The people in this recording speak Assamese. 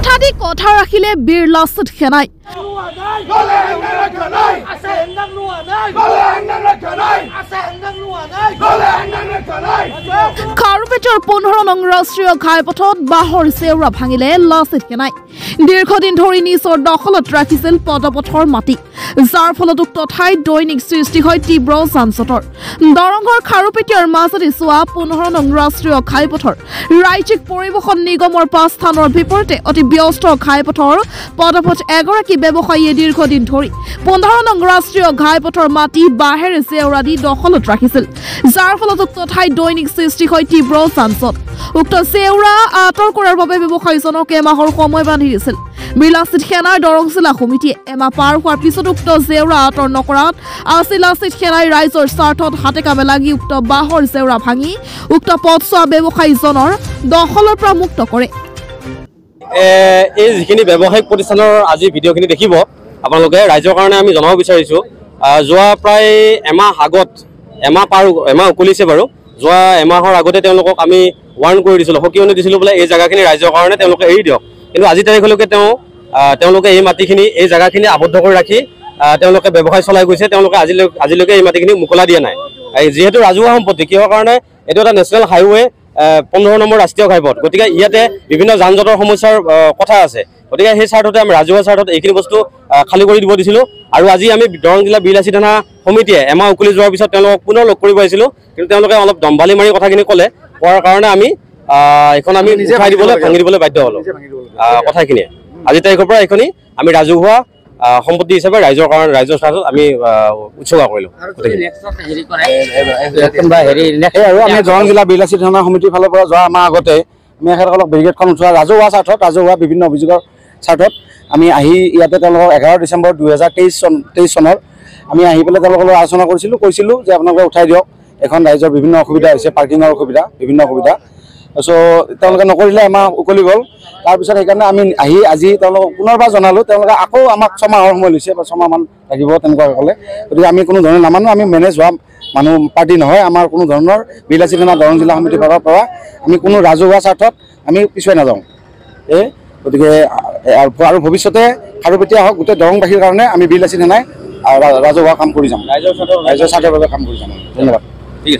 কথা দি কথা ৰাখিলে বীৰ লাচিত সেনাই। খাৰুপেটৰ পোন্ধৰ নং ৰাষ্ট্ৰীয় ঘাইপথত বাঁহৰ চেওৰা ভাঙিলে লাচিত সেনাই দীৰ্ঘদিন ধৰি নিজৰ দখলত ৰাখিছিল পদপথৰ মাটি। যাৰ ফলত উক্ত ঠাইত দৈনিক সৃষ্টি হয় তীব্ৰ যানজঁটৰ। দৰঙৰ খাৰুপেটীয়াৰ মাজেদি চোৱা পোন্ধৰ নং ৰাষ্ট্ৰীয় ঘাইপথৰ ৰাজ্যিক পৰিবহণ নিগমৰ পাঁচ স্থানৰ বিপৰীতে অতি ব্যস্ত ঘাইপথৰ পদপথ এগৰাকী ব্যৱসায়ীয়ে দীৰ্ঘদিন ধৰি পোন্ধৰ নং ৰাষ্ট্ৰীয় ঘাইপথৰ মাটি বাঁহেৰে জেওৰা দি দখলত ৰাখিছিল। যাৰ ফলত উক্ত ঠাইত দৈনিক সৃষ্টি হয় তীব্ৰ যানজঁট উক্ত জেওৰা আঁতৰ কৰাৰ বাবে ব্যৱসায়ীজনক এমাহৰ সময় বান্ধি দিছিল। বিলাচিত সেনাৰ দৰং জিলা সমিতিয়ে এমাহ পাৰ হোৱাৰ পিছত উক্ত জেওৰা আঁতৰ নকৰাত আছিলাচিত সেনাই ৰাইজৰ স্বাৰ্থত হাতে কামে লাগি উক্ত বাঁহৰ জেওৰা ভাঙি উক্ত পথছোৱা ব্যৱসায়ীজনৰ দখলৰ পৰা মুক্ত কৰে। এই যিখিনি ব্যৱসায়িক প্ৰতিষ্ঠানৰ আজি ভিডিঅ'খিনি দেখিব আপোনালোকে ৰাইজৰ কাৰণে আমি জনাব বিচাৰিছোঁ। যোৱা প্ৰায় এমাহ আগত এমাহ পাৰ এমাহ উকলিছে বাৰু। যোৱা এমাহৰ আগতে তেওঁলোকক আমি ৱাৰ্ণ কৰি দিছিলোঁ সকিয়নি দিছিলোঁ বোলে এই জেগাখিনি ৰাইজৰ কাৰণে তেওঁলোকে এৰি দিয়ক। কিন্তু আজি তাৰিখলৈকে তেওঁ তেওঁলোকে এই মাটিখিনি এই জেগাখিনি আবদ্ধ কৰি ৰাখি তেওঁলোকে ব্যৱসায় চলাই গৈছে তেওঁলোকে আজিলৈকে আজিলৈকে এই মাটিখিনি মোকলা দিয়া নাই। যিহেতু ৰাজহুৱা সম্পত্তি কিহৰ কাৰণে? এইটো এটা নেশ্যনেল হাইৱে পোন্ধৰ নম্বৰ ৰাষ্ট্ৰীয় ঘাইপথ। গতিকে ইয়াতে বিভিন্ন যান জঁটৰ সমস্যাৰ কথা আছে। গতিকে সেই স্বাৰ্থতে আমি ৰাজহুৱা স্বাৰ্থত এইখিনি বস্তু আহ, খালী কৰি দিব দিছিলোঁ। আৰু আজি আমি দৰং জিলা বিলাচী থানা সমিতিয়ে এমাহ উকলি যোৱাৰ পিছত তেওঁলোকক পুনৰ লগ কৰিব আহিছিলোঁ। কিন্তু তেওঁলোকে অলপ দম্বালি মাৰি কথাখিনি ক'লে। কোৱাৰ কাৰণে আমি আহ, এইখন আমি উঠাই দিবলৈ ভাঙি দিবলৈ বাধ্য হ'লোঁ। আহ, কথাখিনিয়ে। আজি তাৰিখৰ পৰা এইখনি আমি ৰাজহুৱা আহ, সম্পত্তি হিচাপে ৰাইজৰ কাৰণে ৰাইজৰ স্বাৰ্থত আমি আহ, উৎসৰ্গা কৰিলোঁ। আৰু আমি দৰং জিলা বিলাচী থানা সমিতিৰ ফালৰ পৰা যোৱা আমাৰ আগতে আমি এখেতসকলক বেৰিকেডখন উঠোৱা ৰাজহুৱা স্বাৰ্থত ৰাজহুৱা বিভিন্ন অভিযোগৰ স্বাৰ্থত আমি আহি ইয়াতে তেওঁলোকক এঘাৰ ডিচেম্বৰ দুহেজাৰ তেইছ চন তেইছ চনৰ আমি আহি পেলাই তেওঁলোকৰ লগত আলোচনা কৰিছিলোঁ কৈছিলোঁ যে আপোনালোকে উঠাই দিয়ক। এখন ৰাইজৰ বিভিন্ন অসুবিধা হৈছে পাৰ্কিঙৰ অসুবিধা বিভিন্ন অসুবিধা। চ' তেওঁলোকে নকৰিলে আমাৰ উকলি গ'ল। তাৰপিছত সেইকাৰণে আমি আহি আজি তেওঁলোকক পুনৰবাৰ জনালোঁ তেওঁলোকে আকৌ আমাক ছমাহৰ সময় লৈছে বা ছমাহমান লাগিব তেনেকুৱাকৈ ক'লে গতিকে আমি কোনো ধৰণে নামানো আমি মেনেজ হোৱা মানুহ পাৰ্টি নহয় আমাৰ কোনো ধৰণৰ বিলাচী থানা দৰং জিলা সমিতিৰ ফালৰ পৰা। আমি কোনো ৰাজহুৱা স্বাৰ্থত আমি পিছুৱাই নাযাওঁ। এই গতিকে আৰু ভৱিষ্যতে খাৰুপেটীয়া হওক গোটেই দৰংবাসীৰ কাৰণে আমি বিলাচী থানাই আ, ৰা- ৰাজহুৱা কাম কৰি যাম। ৰাইজৰ ৰাইজৰ স্বাৰ্থৰ বাবে কাম কৰি যাম। ধন্যবাদ। ঠিক আছে।